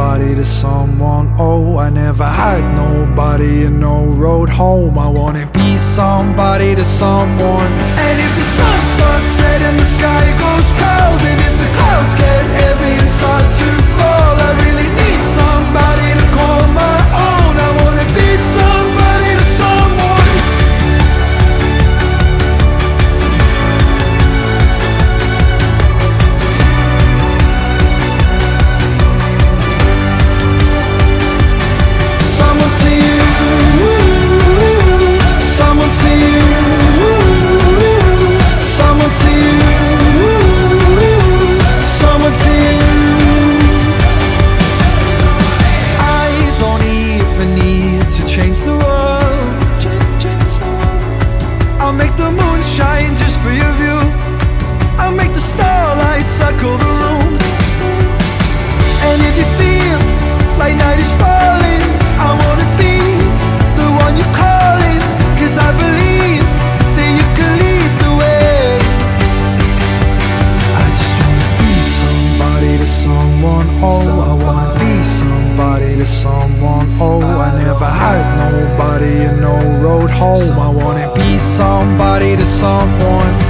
to someone. Oh, I never had nobody and no road home. I wanna be somebody to someone. And if the sun starts setting, the sky goes nobody and no road home. I wanna be somebody to someone.